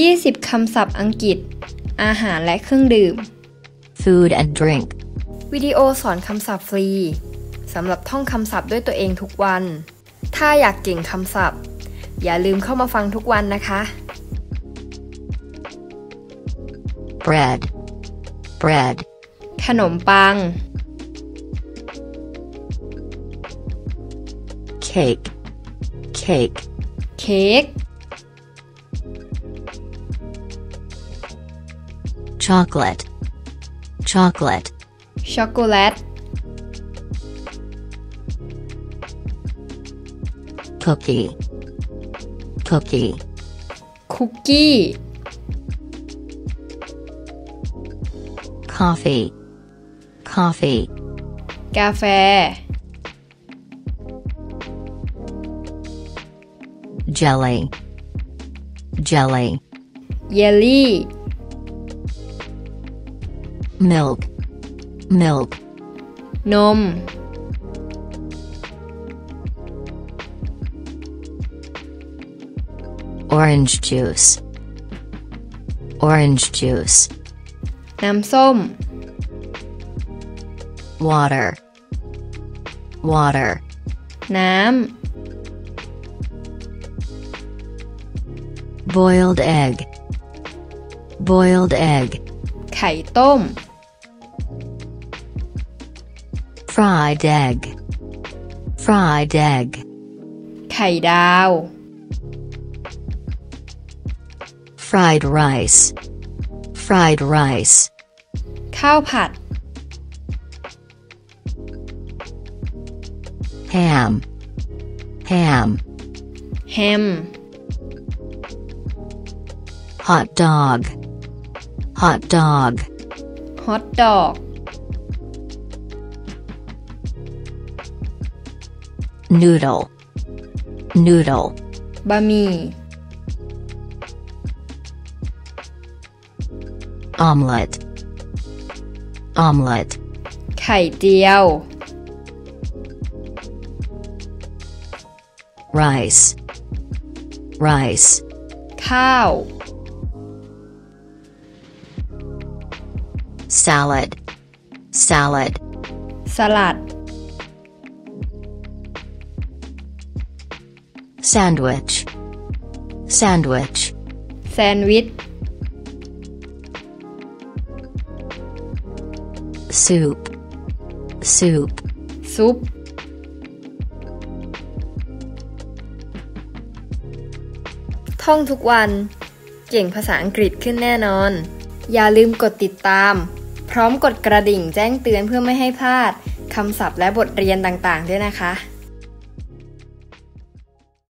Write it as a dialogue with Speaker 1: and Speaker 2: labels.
Speaker 1: 20 คำศัพท์อังกฤษ อาหารและเครื่องดื่ม
Speaker 2: food and drink,
Speaker 1: วิดีโอสอนคำศัพท์ฟรีสำหรับท่องคำศัพท์ด้วยตัวเองทุกวัน ถ้าอยากเก่งคำศัพท์ อย่าลืมเข้ามาฟังทุกวันนะคะ
Speaker 2: bread, bread,
Speaker 1: ขนมปัง
Speaker 2: cake, cake,
Speaker 1: เค้ก
Speaker 2: chocolate. Chocolate.
Speaker 1: Chocolate.
Speaker 2: Cookie. Cookie.
Speaker 1: Cookie.
Speaker 2: Coffee. Coffee.
Speaker 1: Cafe.
Speaker 2: Jelly. Jelly.
Speaker 1: Jelly
Speaker 2: milk, milk,
Speaker 1: นม
Speaker 2: orange juice, orange juice,
Speaker 1: น้ำส้ม
Speaker 2: water, water,
Speaker 1: น้ำ
Speaker 2: boiled egg, boiled egg,
Speaker 1: ไข่ต้ม
Speaker 2: fried egg, fried egg,
Speaker 1: ไข่ดาว
Speaker 2: fried rice, fried rice,
Speaker 1: ข้าวผัด
Speaker 2: ham, ham,
Speaker 1: แฮม
Speaker 2: hot dog, hot dog, noodle, noodle,
Speaker 1: บะหมี่
Speaker 2: omelette, omelette,
Speaker 1: ไข่เจียว
Speaker 2: rice, rice,
Speaker 1: ข้าว
Speaker 2: salad, salad,
Speaker 1: สลัด
Speaker 2: Sandwich, sandwich,
Speaker 1: แซนด์วิช
Speaker 2: soup, soup,
Speaker 1: ซุป ท่องทุกวัน เก่งภาษาอังกฤษขึ้นแน่นอน อย่าลืมกดติดตาม พร้อมกดกระดิ่งแจ้งเตือนเพื่อไม่ให้พลาดคำศัพท์และบทเรียนต่างๆ ด้วยนะคะ